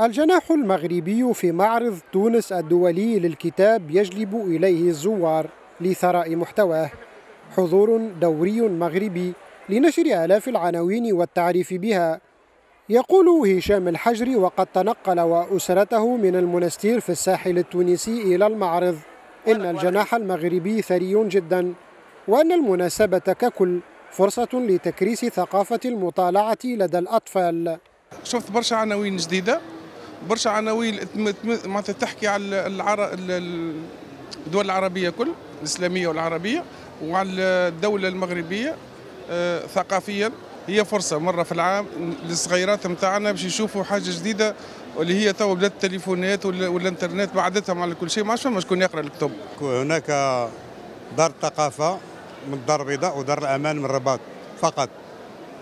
الجناح المغربي في معرض تونس الدولي للكتاب يجلب إليه الزوار لثراء محتواه. حضور دوري مغربي لنشر آلاف العناوين والتعريف بها. يقول هشام الحجري وقد تنقل وأسرته من المنستير في الساحل التونسي إلى المعرض. إن الجناح المغربي ثري جدا وأن المناسبة ككل فرصة لتكريس ثقافة المطالعة لدى الأطفال. شفت برشا عناوين جديدة. برشا عناوين معناتها تحكي على الدول العربية كل الإسلامية والعربية وعلى الدولة المغربية آه، ثقافيا هي فرصة مرة في العام للصغيرات نتاعنا باش يشوفوا حاجة جديدة واللي هي تو بدات التليفونات والإنترنت بعدتهم على كل شيء ما عادش شكون يقرأ الكتب. هناك دار الثقافة من الدار البيضاء ودار الأمان من الرباط فقط.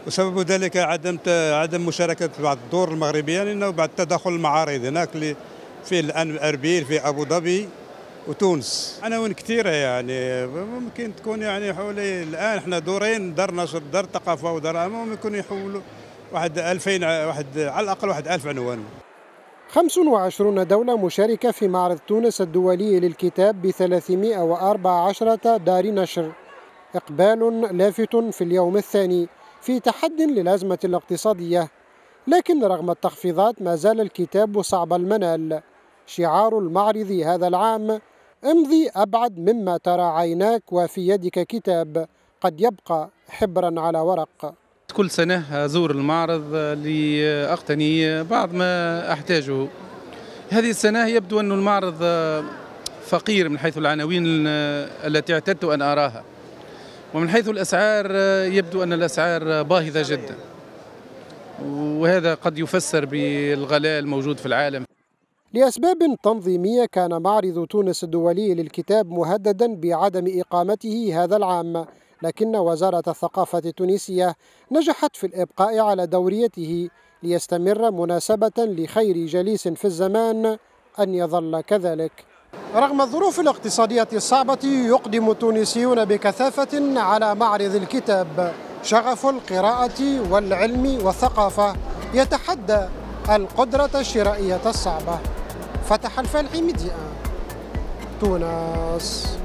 وسبب ذلك عدم عدم مشاركة بعض الدور المغربية لأنه بعد تداخل المعارض هناك اللي في الآن أربيل في أبو ظبي وتونس. عناوين كثيرة يعني ممكن تكون يعني حوالي الآن إحنا دورين دار نشر دار ثقافة ودار أمام ممكن يحولوا واحد 2000 واحد على الأقل واحد 1000 عنوان. 25 دولة مشاركة في معرض تونس الدولي للكتاب ب 314 دار نشر. إقبال لافت في اليوم الثاني. في تحد للأزمة الاقتصادية لكن رغم التخفيضات ما زال الكتاب صعب المنال. شعار المعرض هذا العام امضي أبعد مما ترى عيناك وفي يدك كتاب قد يبقى حبرا على ورق. كل سنة أزور المعرض لأقتني بعض ما أحتاجه. هذه السنة يبدو أن المعرض فقير من حيث العناوين التي اعتدت أن أراها. ومن حيث الأسعار يبدو أن الأسعار باهظة جدا. وهذا قد يفسر بالغلاء الموجود في العالم. لأسباب تنظيمية كان معرض تونس الدولي للكتاب مهددا بعدم إقامته هذا العام لكن وزارة الثقافة التونسية نجحت في الإبقاء على دوريته ليستمر مناسبة لخير جليس في الزمان أن يظل كذلك. رغم الظروف الاقتصادية الصعبة يقدم التونسيون بكثافة على معرض الكتاب. شغف القراءة والعلم والثقافة يتحدى القدرة الشرائية الصعبة. فتح الفالحي ميديا تونس.